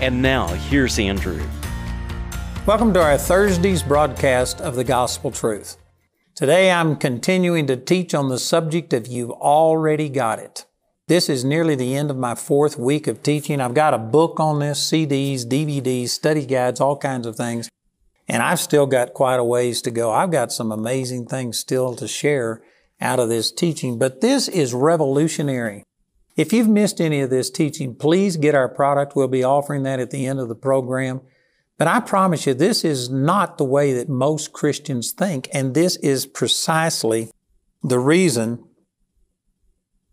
And now, here's Andrew. Welcome to our Thursday's broadcast of the Gospel Truth. Today I'm continuing to teach on the subject of You've Already Got It. This is nearly the end of my fourth week of teaching. I've got a book on this, CDs, DVDs, study guides, all kinds of things. And I've still got quite a ways to go. I've got some amazing things still to share out of this teaching, but this is revolutionary. If you've missed any of this teaching, please get our product. We'll be offering that at the end of the program. But I promise you, this is not the way that most Christians think, and this is precisely the reason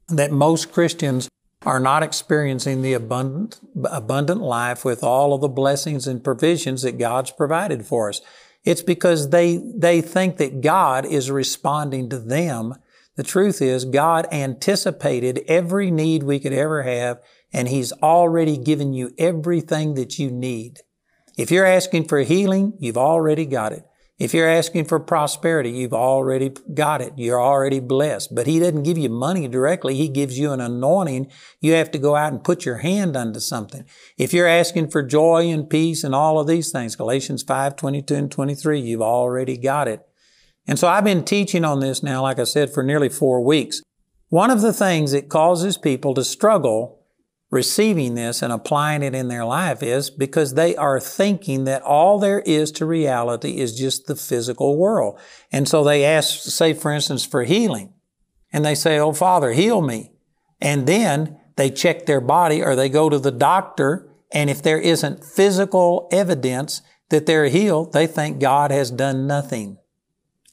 that most Christians are not experiencing the abundant, abundant life with all of the blessings and provisions that God's provided for us. It's because they, they think that God is responding to them the truth is, God anticipated every need we could ever have, and He's already given you everything that you need. If you're asking for healing, you've already got it. If you're asking for prosperity, you've already got it. You're already blessed. But He doesn't give you money directly. He gives you an anointing. You have to go out and put your hand unto something. If you're asking for joy and peace and all of these things, Galatians 5, 22 and 23, you've already got it. And so I've been teaching on this now, like I said, for nearly four weeks. One of the things that causes people to struggle receiving this and applying it in their life is because they are thinking that all there is to reality is just the physical world. And so they ask, say, for instance, for healing. And they say, Oh, Father, heal me. And then they check their body or they go to the doctor. And if there isn't physical evidence that they're healed, they think God has done nothing.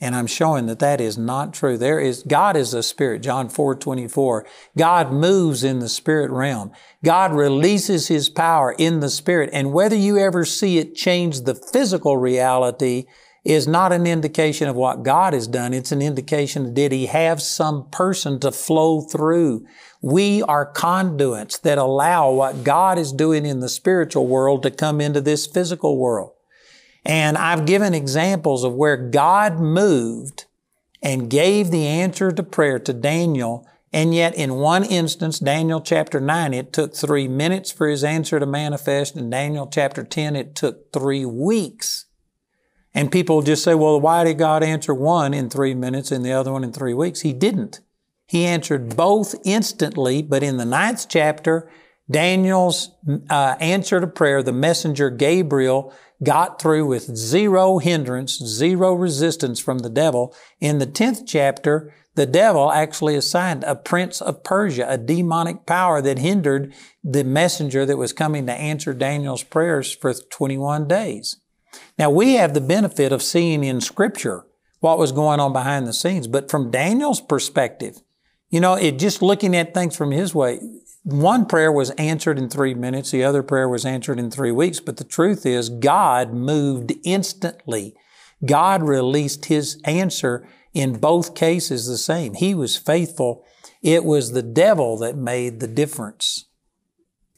And I'm showing that that is not true. There is, God is a spirit, John 4, 24. God moves in the spirit realm. God releases His power in the spirit. And whether you ever see it change the physical reality is not an indication of what God has done. It's an indication did He have some person to flow through. We are conduits that allow what God is doing in the spiritual world to come into this physical world. And I've given examples of where God moved and gave the answer to prayer to Daniel. And yet in one instance, Daniel chapter 9, it took three minutes for his answer to manifest. In Daniel chapter 10, it took three weeks. And people just say, well, why did God answer one in three minutes and the other one in three weeks? He didn't. He answered both instantly, but in the ninth chapter, Daniel's uh, answer to prayer, the messenger Gabriel got through with zero hindrance, zero resistance from the devil. In the 10th chapter, the devil actually assigned a prince of Persia, a demonic power that hindered the messenger that was coming to answer Daniel's prayers for 21 days. Now we have the benefit of seeing in scripture what was going on behind the scenes, but from Daniel's perspective, you know, it just looking at things from his way, one prayer was answered in three minutes, the other prayer was answered in three weeks, but the truth is God moved instantly. God released His answer in both cases the same. He was faithful. It was the devil that made the difference.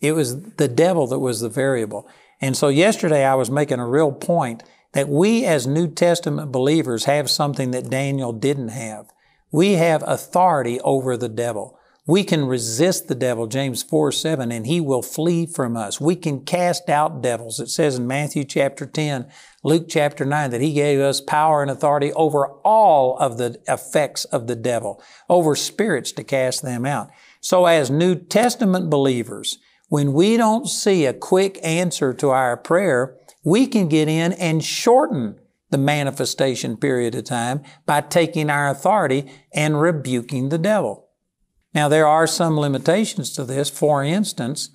It was the devil that was the variable. And so yesterday I was making a real point that we as New Testament believers have something that Daniel didn't have. We have authority over the devil. We can resist the devil, James 4, 7, and he will flee from us. We can cast out devils. It says in Matthew chapter 10, Luke chapter 9, that he gave us power and authority over all of the effects of the devil, over spirits to cast them out. So as New Testament believers, when we don't see a quick answer to our prayer, we can get in and shorten the manifestation period of time by taking our authority and rebuking the devil. Now, there are some limitations to this. For instance,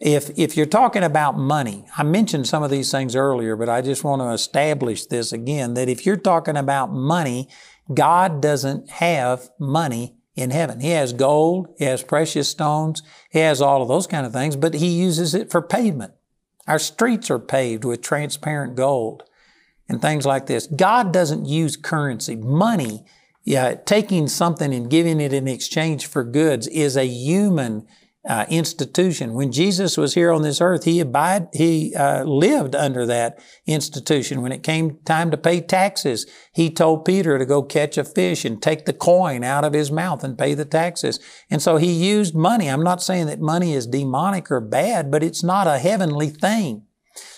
if, if you're talking about money, I mentioned some of these things earlier, but I just want to establish this again, that if you're talking about money, God doesn't have money in heaven. He has gold, He has precious stones, He has all of those kind of things, but He uses it for pavement. Our streets are paved with transparent gold and things like this. God doesn't use currency. Money yeah, taking something and giving it in exchange for goods is a human uh, institution. When Jesus was here on this earth, he abide, he uh, lived under that institution. When it came time to pay taxes, he told Peter to go catch a fish and take the coin out of his mouth and pay the taxes. And so he used money. I'm not saying that money is demonic or bad, but it's not a heavenly thing.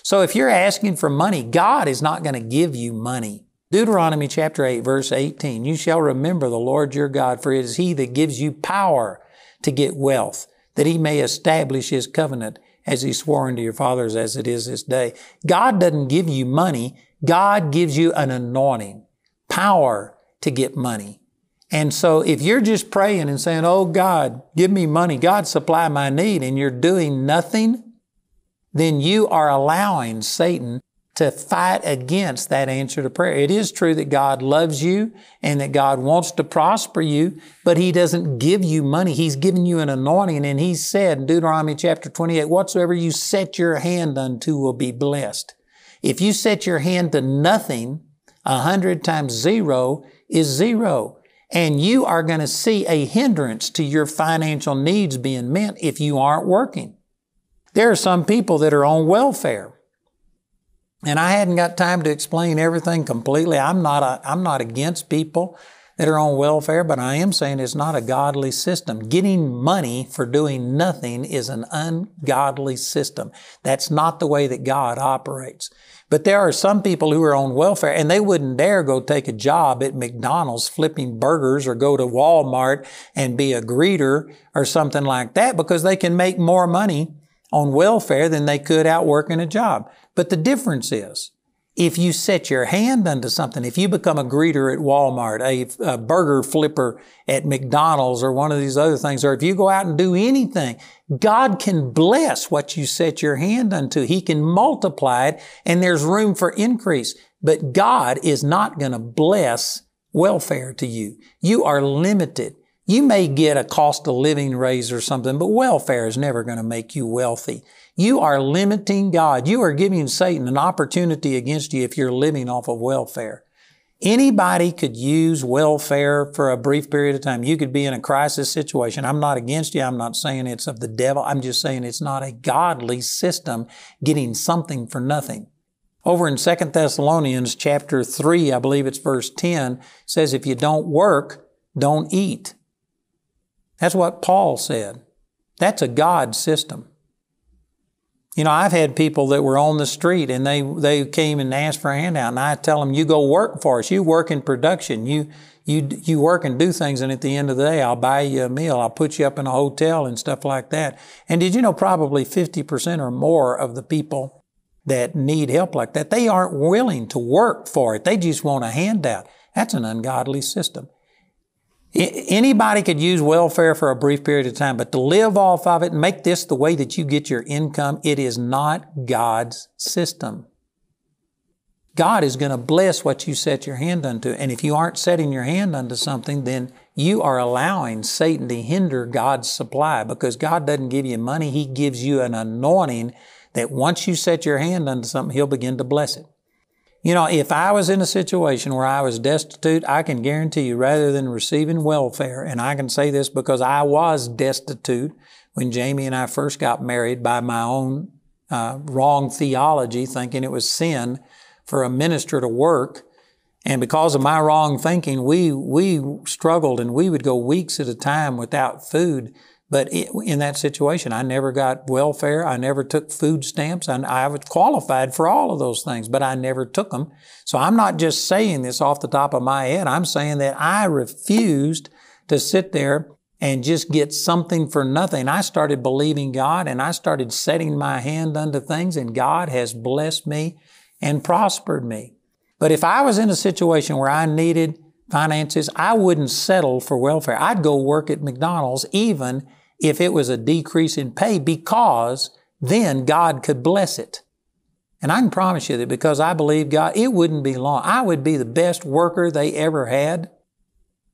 So if you're asking for money, God is not going to give you money. Deuteronomy chapter 8 verse 18, you shall remember the Lord your God, for it is he that gives you power to get wealth that he may establish his covenant as he swore unto your fathers as it is this day. God doesn't give you money. God gives you an anointing, power to get money. And so if you're just praying and saying, Oh God, give me money, God supply my need, and you're doing nothing, then you are allowing Satan to fight against that answer to prayer. It is true that God loves you and that God wants to prosper you, but He doesn't give you money. He's given you an anointing and He said in Deuteronomy chapter 28, whatsoever you set your hand unto will be blessed. If you set your hand to nothing, a hundred times zero is zero. And you are going to see a hindrance to your financial needs being met if you aren't working. There are some people that are on welfare. And I hadn't got time to explain everything completely. I'm not, a, I'm not against people that are on welfare, but I am saying it's not a godly system. Getting money for doing nothing is an ungodly system. That's not the way that God operates. But there are some people who are on welfare and they wouldn't dare go take a job at McDonald's flipping burgers or go to Walmart and be a greeter or something like that because they can make more money on welfare than they could out working a job. But the difference is, if you set your hand unto something, if you become a greeter at Walmart, a, a, burger flipper at McDonald's or one of these other things, or if you go out and do anything, God can bless what you set your hand unto. He can multiply it and there's room for increase. But God is not going to bless welfare to you. You are limited. You may get a cost of living raise or something, but welfare is never going to make you wealthy. You are limiting God. You are giving Satan an opportunity against you if you're living off of welfare. Anybody could use welfare for a brief period of time. You could be in a crisis situation. I'm not against you. I'm not saying it's of the devil. I'm just saying it's not a godly system getting something for nothing. Over in 2 Thessalonians chapter 3, I believe it's verse 10, says if you don't work, don't eat. That's what Paul said. That's a God system. You know, I've had people that were on the street and they, they came and asked for a handout and I tell them, you go work for us. You work in production. You, you, you work and do things and at the end of the day, I'll buy you a meal. I'll put you up in a hotel and stuff like that. And did you know probably 50% or more of the people that need help like that, they aren't willing to work for it. They just want a handout. That's an ungodly system. Anybody could use welfare for a brief period of time, but to live off of it and make this the way that you get your income, it is not God's system. God is going to bless what you set your hand unto. And if you aren't setting your hand unto something, then you are allowing Satan to hinder God's supply because God doesn't give you money. He gives you an anointing that once you set your hand unto something, He'll begin to bless it. You know, if I was in a situation where I was destitute, I can guarantee you rather than receiving welfare, and I can say this because I was destitute when Jamie and I first got married by my own uh, wrong theology, thinking it was sin for a minister to work. And because of my wrong thinking, we, we struggled and we would go weeks at a time without food. But in that situation, I never got welfare. I never took food stamps. I, I was qualified for all of those things, but I never took them. So I'm not just saying this off the top of my head. I'm saying that I refused to sit there and just get something for nothing. I started believing God and I started setting my hand unto things and God has blessed me and prospered me. But if I was in a situation where I needed finances, I wouldn't settle for welfare. I'd go work at McDonald's even if it was a decrease in pay because then God could bless it. And I can promise you that because I believe God, it wouldn't be long. I would be the best worker they ever had.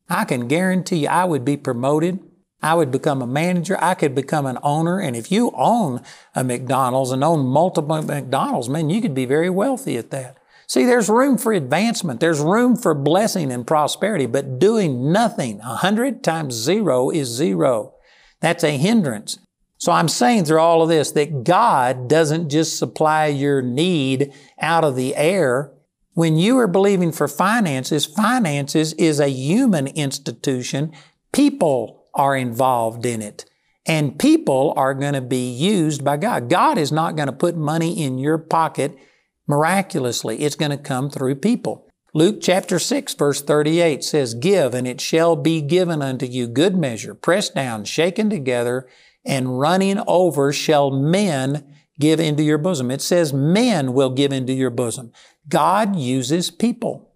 I can guarantee you I would be promoted. I would become a manager. I could become an owner. And if you own a McDonald's and own multiple McDonald's, man, you could be very wealthy at that. See, there's room for advancement. There's room for blessing and prosperity, but doing nothing, a hundred times zero is zero. That's a hindrance. So I'm saying through all of this that God doesn't just supply your need out of the air. When you are believing for finances, finances is a human institution. People are involved in it. And people are going to be used by God. God is not going to put money in your pocket miraculously. It's going to come through people. Luke chapter 6 verse 38 says, Give and it shall be given unto you good measure, pressed down, shaken together, and running over shall men give into your bosom. It says men will give into your bosom. God uses people.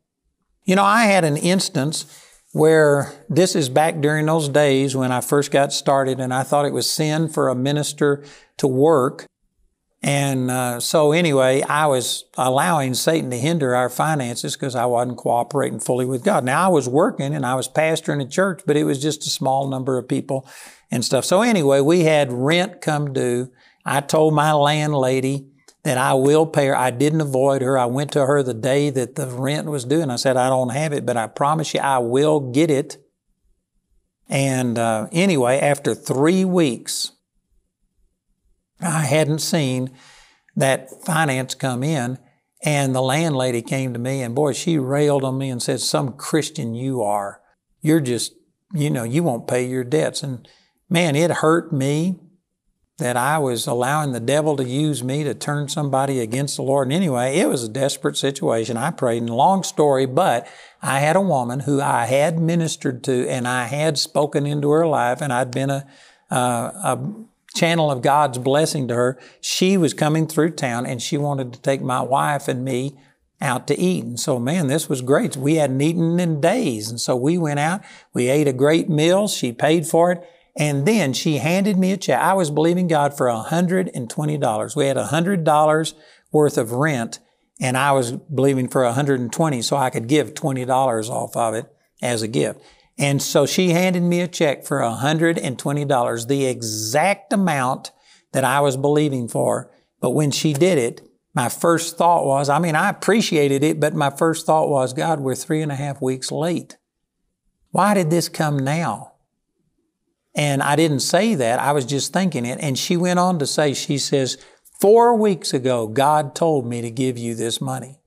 You know, I had an instance where this is back during those days when I first got started and I thought it was sin for a minister to work. And uh, so anyway, I was allowing Satan to hinder our finances because I wasn't cooperating fully with God. Now I was working and I was pastoring a church, but it was just a small number of people and stuff. So anyway, we had rent come due. I told my landlady that I will pay her. I didn't avoid her. I went to her the day that the rent was due and I said, I don't have it, but I promise you I will get it. And uh, anyway, after three weeks, I hadn't seen that finance come in. And the landlady came to me and boy, she railed on me and said, some Christian you are. You're just, you know, you won't pay your debts. And man, it hurt me that I was allowing the devil to use me to turn somebody against the Lord. And anyway, it was a desperate situation. I prayed, and long story, but I had a woman who I had ministered to and I had spoken into her life, and I'd been a, uh, a channel of God's blessing to her. She was coming through town and she wanted to take my wife and me out to eat. And so, man, this was great. We hadn't eaten in days. And so we went out, we ate a great meal. She paid for it. And then she handed me a check. I was believing God for $120. We had $100 worth of rent and I was believing for 120 so I could give $20 off of it as a gift. And so she handed me a check for $120, the exact amount that I was believing for. But when she did it, my first thought was, I mean, I appreciated it, but my first thought was, God, we're three and a half weeks late. Why did this come now? And I didn't say that. I was just thinking it. And she went on to say, she says, four weeks ago, God told me to give you this money.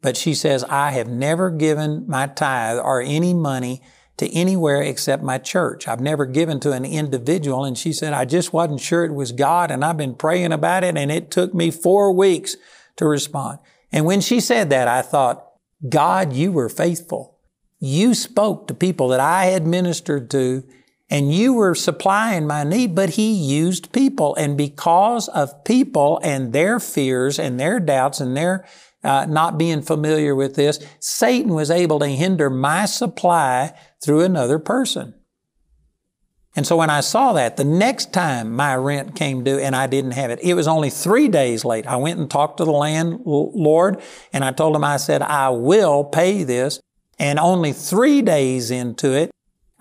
But she says, I have never given my tithe or any money to anywhere except my church. I've never given to an individual. And she said, I just wasn't sure it was God. And I've been praying about it. And it took me four weeks to respond. And when she said that, I thought, God, you were faithful. You spoke to people that I had ministered to and you were supplying my need, but he used people. And because of people and their fears and their doubts and their uh, not being familiar with this, Satan was able to hinder my supply through another person. And so when I saw that, the next time my rent came due and I didn't have it, it was only three days late. I went and talked to the landlord and I told him, I said, I will pay this. And only three days into it,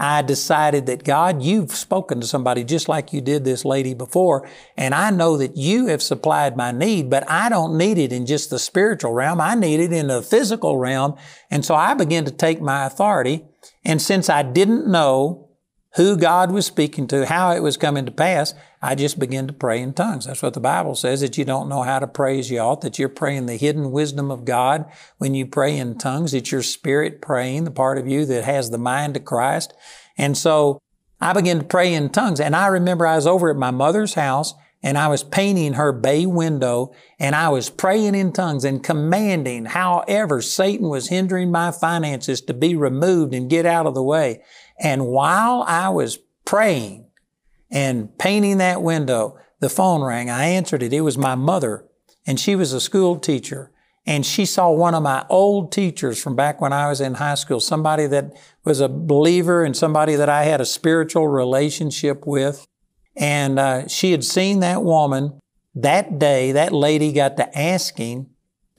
I decided that God, you've spoken to somebody just like you did this lady before, and I know that you have supplied my need, but I don't need it in just the spiritual realm. I need it in the physical realm. And so I began to take my authority. And since I didn't know who God was speaking to, how it was coming to pass, I just begin to pray in tongues. That's what the Bible says, that you don't know how to pray as you ought, that you're praying the hidden wisdom of God when you pray in tongues. It's your spirit praying, the part of you that has the mind of Christ. And so I began to pray in tongues. And I remember I was over at my mother's house and I was painting her bay window and I was praying in tongues and commanding however Satan was hindering my finances to be removed and get out of the way. And while I was praying and painting that window, the phone rang. I answered it. It was my mother and she was a school teacher. And she saw one of my old teachers from back when I was in high school, somebody that was a believer and somebody that I had a spiritual relationship with. And uh, she had seen that woman that day. That lady got to asking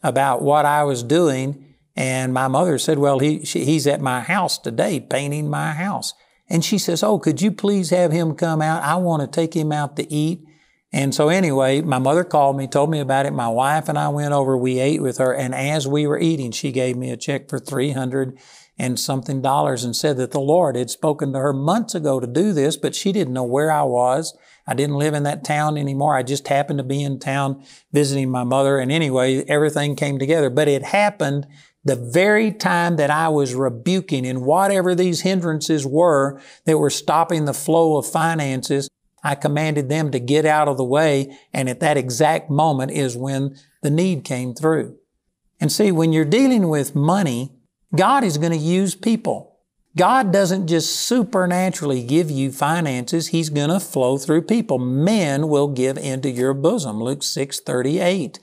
about what I was doing. And my mother said, well, he, she, he's at my house today painting my house. And she says, oh, could you please have him come out? I want to take him out to eat. And so anyway, my mother called me, told me about it. My wife and I went over, we ate with her. And as we were eating, she gave me a check for $350. and something dollars and said that the Lord had spoken to her months ago to do this, but she didn't know where I was. I didn't live in that town anymore. I just happened to be in town visiting my mother. And anyway, everything came together. But it happened the very time that I was rebuking and whatever these hindrances were that were stopping the flow of finances, I commanded them to get out of the way. And at that exact moment is when the need came through. And see, when you're dealing with money, God is going to use people. God doesn't just supernaturally give you finances. He's going to flow through people. Men will give into your bosom. Luke 6, 38.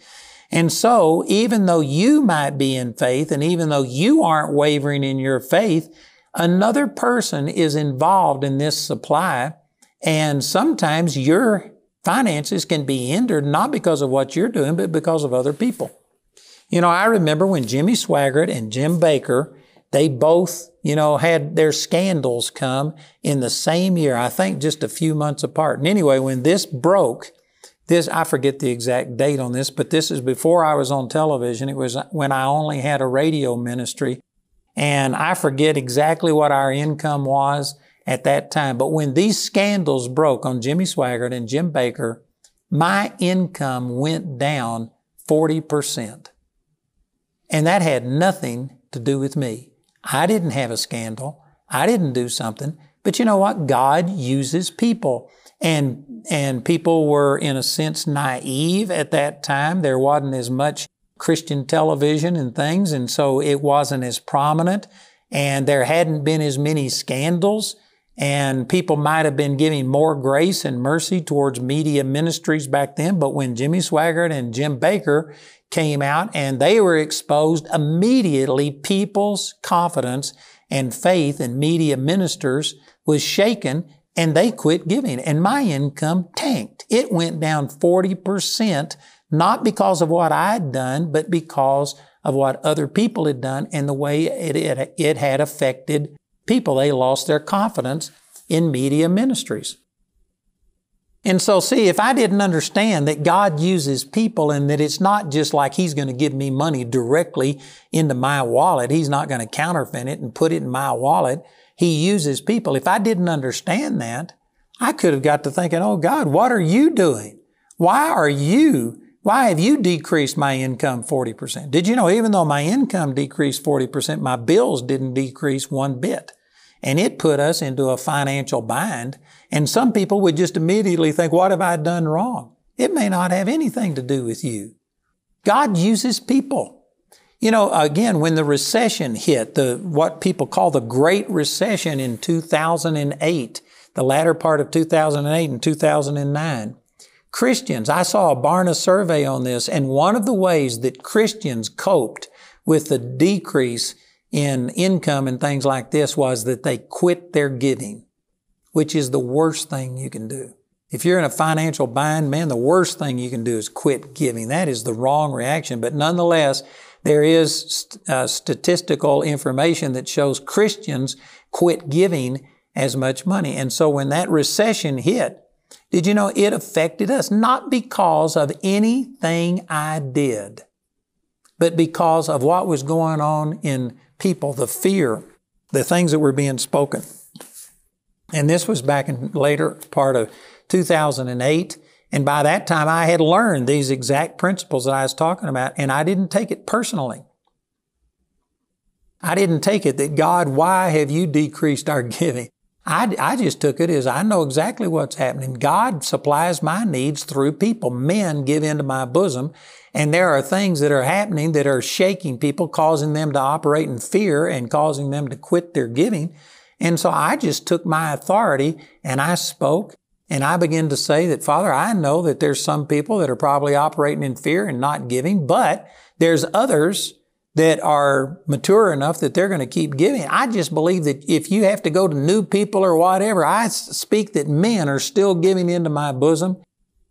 And so, even though you might be in faith and even though you aren't wavering in your faith, another person is involved in this supply. And sometimes your finances can be hindered not because of what you're doing, but because of other people. You know, I remember when Jimmy Swaggart and Jim Bakker, they both, you know, had their scandals come in the same year, I think just a few months apart. And anyway, when this broke, this, I forget the exact date on this, but this is before I was on television. It was when I only had a radio ministry. And I forget exactly what our income was at that time. But when these scandals broke on Jimmy Swaggart and Jim Bakker, my income went down 40%. And that had nothing to do with me. I didn't have a scandal. I didn't do something. But you know what? God uses people. And, and people were, in a sense, naive at that time. There wasn't as much Christian television and things, and so it wasn't as prominent. And there hadn't been as many scandals. And people might have been giving more grace and mercy towards media ministries back then. But when Jimmy Swaggart and Jim Bakker came out and they were exposed immediately. People's confidence and faith in media ministers was shaken and they quit giving. And my income tanked. It went down 40%, not because of what I'd done, but because of what other people had done and the way it, it, it had affected people. They lost their confidence in media ministries. And so, see, if I didn't understand that God uses people and that it's not just like He's going to give me money directly into my wallet, He's not going to counterfeit it and put it in my wallet. He uses people. If I didn't understand that, I could have got to thinking, oh God, what are you doing? Why are you, why have you decreased my income 40%? Did you know even though my income decreased 40%, my bills didn't decrease one bit? And it put us into a financial bind. And some people would just immediately think, what have I done wrong? It may not have anything to do with you. God uses people. You know, again, when the recession hit, the, what people call the Great Recession in 2008, the latter part of 2008 and 2009, Christians, I saw a Barna survey on this, and one of the ways that Christians coped with the decrease in income and things like this was that they quit their giving, which is the worst thing you can do. If you're in a financial bind, man, the worst thing you can do is quit giving. That is the wrong reaction. But nonetheless, there is uh, statistical information that shows Christians quit giving as much money. And so when that recession hit, did you know it affected us? Not because of anything I did, but because of what was going on in people, the fear, the things that were being spoken. And this was back in later part of 2008. And by that time, I had learned these exact principles that I was talking about, and I didn't take it personally. I didn't take it that God, why have you decreased our giving? I, I just took it as I know exactly what's happening. God supplies my needs through people. Men give into my bosom. And there are things that are happening that are shaking people, causing them to operate in fear and causing them to quit their giving. And so I just took my authority and I spoke and I began to say that, Father, I know that there's some people that are probably operating in fear and not giving, but there's others that are mature enough that they're going to keep giving. I just believe that if you have to go to new people or whatever, I speak that men are still giving into my bosom.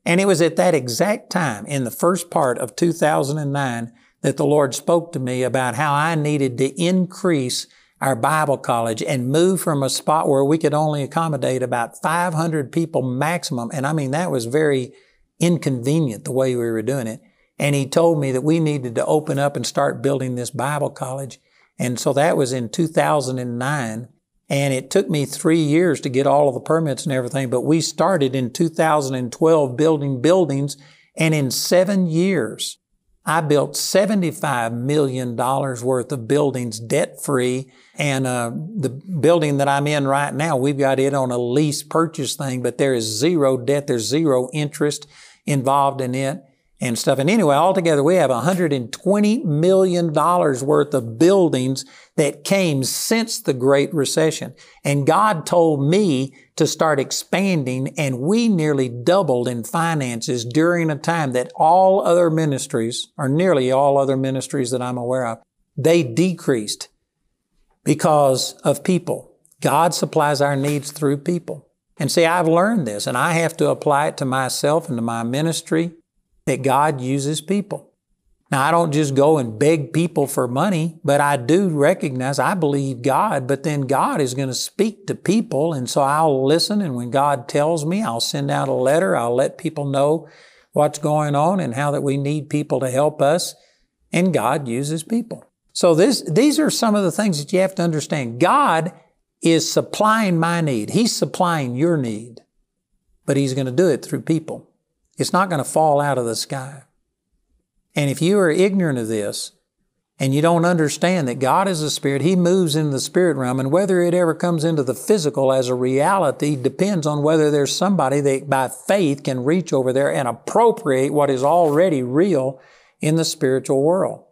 And it was at that exact time in the first part of 2009 that the Lord spoke to me about how I needed to increase our Bible college and move from a spot where we could only accommodate about 500 people maximum. And I mean, that was very inconvenient the way we were doing it and he told me that we needed to open up and start building this Bible college. And so that was in 2009. And it took me three years to get all of the permits and everything, but we started in 2012 building buildings. And in seven years, I built $75 million worth of buildings debt free. And uh, the building that I'm in right now, we've got it on a lease purchase thing, but there is zero debt. There's zero interest involved in it and stuff. And anyway, altogether, we have $120 million worth of buildings that came since the Great Recession. And God told me to start expanding, and we nearly doubled in finances during a time that all other ministries, or nearly all other ministries that I'm aware of, they decreased because of people. God supplies our needs through people. And see, I've learned this, and I have to apply it to myself and to my ministry that God uses people. Now, I don't just go and beg people for money, but I do recognize I believe God, but then God is going to speak to people. And so I'll listen. And when God tells me, I'll send out a letter. I'll let people know what's going on and how that we need people to help us. And God uses people. So this, these are some of the things that you have to understand. God is supplying my need. He's supplying your need, but He's going to do it through people. It's not going to fall out of the sky. And if you are ignorant of this and you don't understand that God is a spirit, He moves in the spirit realm, and whether it ever comes into the physical as a reality depends on whether there's somebody that by faith can reach over there and appropriate what is already real in the spiritual world.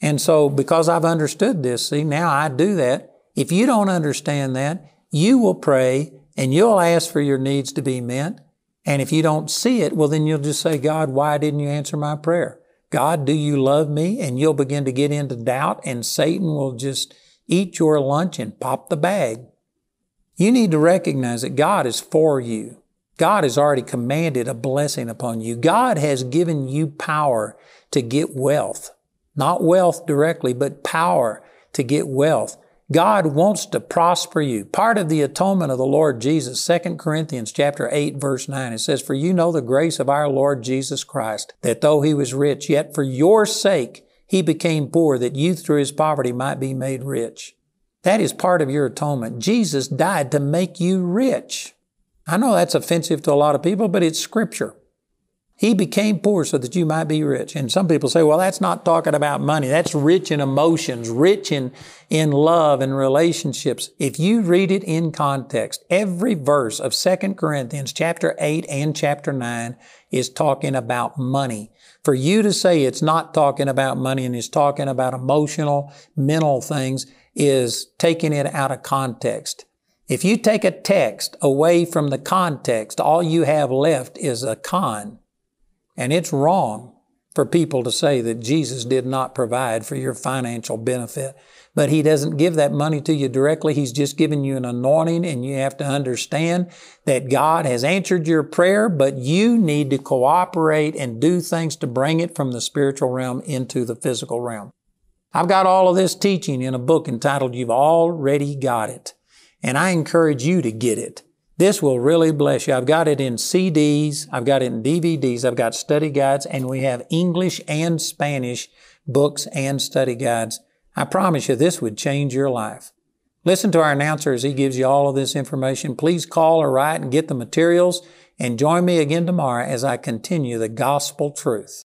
And so, because I've understood this, see, now I do that. If you don't understand that, you will pray and you'll ask for your needs to be met. And if you don't see it, well, then you'll just say, God, why didn't you answer my prayer? God, do you love me? And you'll begin to get into doubt and Satan will just eat your lunch and pop the bag. You need to recognize that God is for you. God has already commanded a blessing upon you. God has given you power to get wealth. Not wealth directly, but power to get wealth. God wants to prosper you. Part of the atonement of the Lord Jesus, 2 Corinthians chapter 8 verse 9, it says, For you know the grace of our Lord Jesus Christ, that though he was rich, yet for your sake he became poor, that you through his poverty might be made rich. That is part of your atonement. Jesus died to make you rich. I know that's offensive to a lot of people, but it's scripture. He became poor so that you might be rich. And some people say, well, that's not talking about money. That's rich in emotions, rich in, in love and relationships. If you read it in context, every verse of 2 Corinthians chapter 8 and chapter 9 is talking about money. For you to say it's not talking about money and it's talking about emotional, mental things is taking it out of context. If you take a text away from the context, all you have left is a con. And it's wrong for people to say that Jesus did not provide for your financial benefit. But He doesn't give that money to you directly. He's just giving you an anointing and you have to understand that God has answered your prayer, but you need to cooperate and do things to bring it from the spiritual realm into the physical realm. I've got all of this teaching in a book entitled You've Already Got It. And I encourage you to get it. This will really bless you. I've got it in CDs, I've got it in DVDs, I've got study guides, and we have English and Spanish books and study guides. I promise you this would change your life. Listen to our announcer as he gives you all of this information. Please call or write and get the materials and join me again tomorrow as I continue the gospel truth.